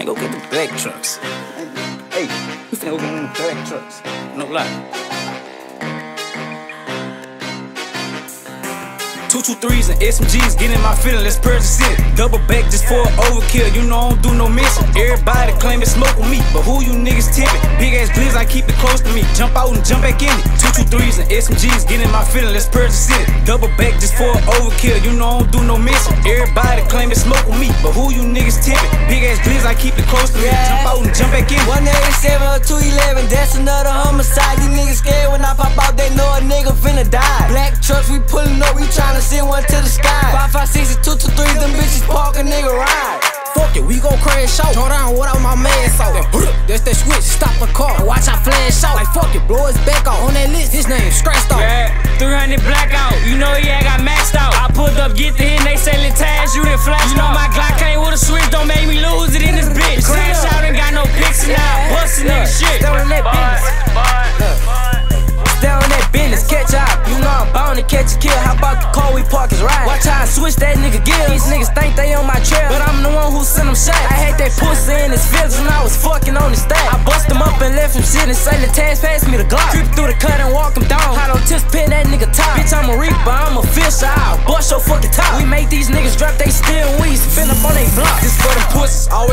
Man, go get the black trucks. Hey, we finna go get them black trucks. No lie. Two two threes and SMGs, getting in my feeling, let's purge the city. Double back just for overkill, you know I don't do no missing. Everybody claiming smoke with me, but who you niggas tipping? Big ass glizz, I keep it close to me. Jump out and jump back in it. Two two threes and SMGs, getting in my feeling, let's purge the city. Double back just for overkill, you know I don't do no missing. Everybody claiming smoke with me, but who you niggas tipping? Big ass glizz, I keep it close to me. Jump out and jump back in it. 187 or 211, that's another homicide. These niggas scared when I pop out, they know a nigga finna die. Black trucks, we pulling up, we tryna send one to the sky. 556 and 223, them bitches park a nigga ride. Fuck it, we gon' crash out. Turn down without my man out. Then, that's that switch, stop the car. And watch I flash out. Like fuck it, blow his back out. On that list, his name scratched that business. Stay on that business, catch up. You know I'm bound to catch a kill. How about the car we park is right? Watch how I switch that nigga gear. These niggas think they on my trail, but I'm the one who sent them shot. I hate that pussy in his feelings when I was fucking on his stack. I bust him up and left him sitting, say the task pass me the Glock. Creep through the cut and walk him down. Hot on tips, pin that nigga top. Bitch, I'm a reaper, I'm a fisher. I'll bust your fucking top. We make these niggas drop they still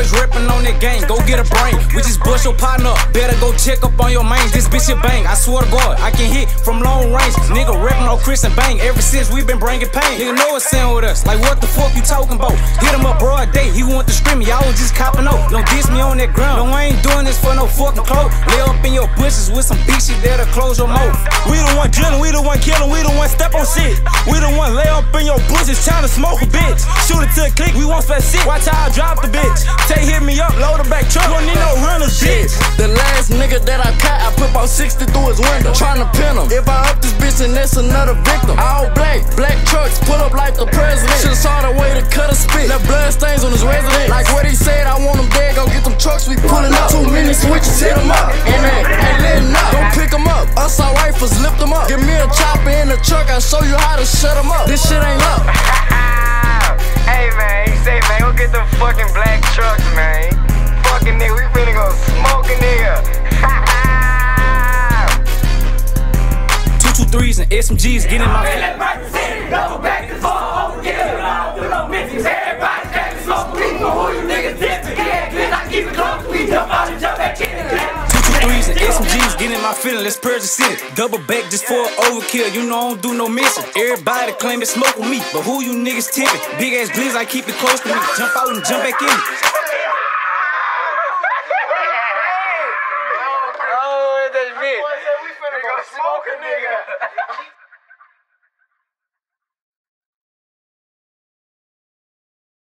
always ripping on that game. Go get a brain. We just bust your partner up. Better go check up on your mains. This bitch a bang. I swear to God, I can hit from long range. Nigga ripping on Chris and bang. Ever since we been bringing pain. Nigga know it's in with us. Like what the fuck you talking about? Hit him up broad day. He want to scream. Y'all was just copping out. Don't diss me on that ground. No, I ain't doing this for no fucking cloak. Lay up in your bushes with some bitch shit that'll close your mouth. We the one drilling, we the one killing, we the one step on shit. We the one lay up in your bushes trying to smoke a bitch. Shoot it to a click, we won't spend shit. Watch how I drop the bitch. Tay hit me up, load the back truck. Don't need no runners, bitch. The last nigga that I caught, I put about 60 through his window. Tryna pin him. If I up this bitch, and that's another victim. All black, black trucks, pull up like the president. Should've show you how to shut him up. This shit ain't up. hey man, say man, go get the fucking black trucks, man. Fucking nigga, we finna go smoke a nigga. Two two threes and SMGs getting my Double back and fall over, yeah, I don't do threes and SMGs getting my feeling. Let's purge the city. Double back just for overkill. You know I don't do no missing. Everybody claim they smoke with me, but who you niggas tipping? Big ass glizz, I keep it close to me. Jump out and jump back in oh, it. Oh, that bitch. We finna go smoke a nigga.